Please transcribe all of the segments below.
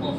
Awesome.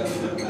Thank you.